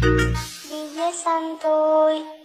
DJ Santuy